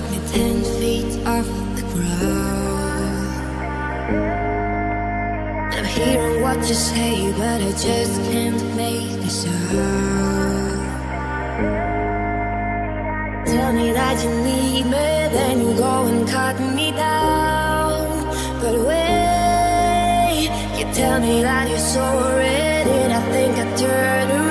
Got me ten feet off the ground. I'm hearing what you say, but I just can't make a sound. Tell me that you need me, then you go and cut me down. But wait, you tell me that you're sorry, and I think I turn around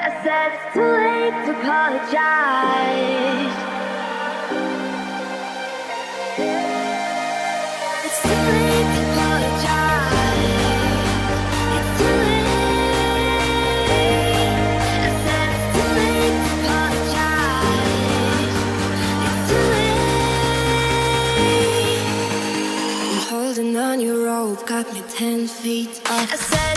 I said it's too late to apologize. It's too late to apologize. It's too late. I said it's too late to apologize. It's too late. I'm holding on your rope, got me ten feet off. I said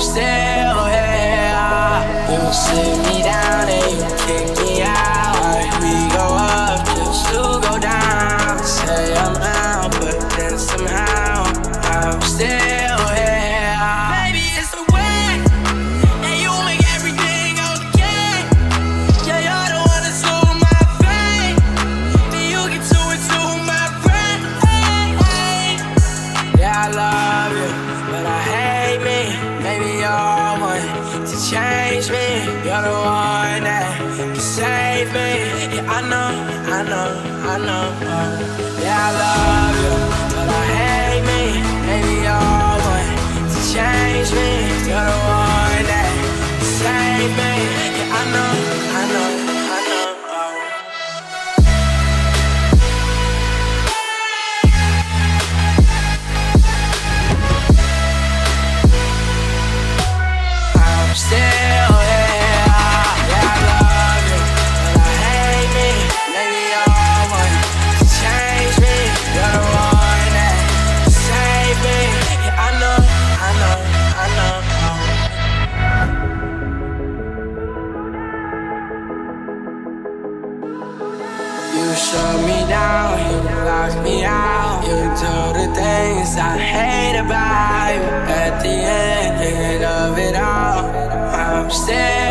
I'm still here. You sit me change me. You're the one that can save me. Yeah, I know, I know, I know. Yeah, I love you, but I hate me. Maybe you're one to change me. You're the one that can save me. Do the things I hate about you. At the end, end of it all, I'm still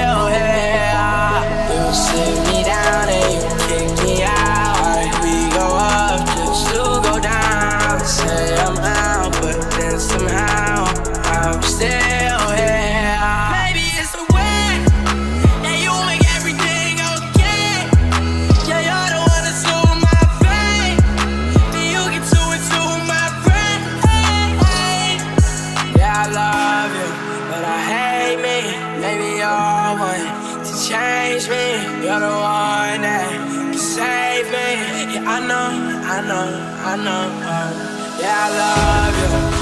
You're the one that can save me. Yeah, I know, I know, I know. Yeah, I love you.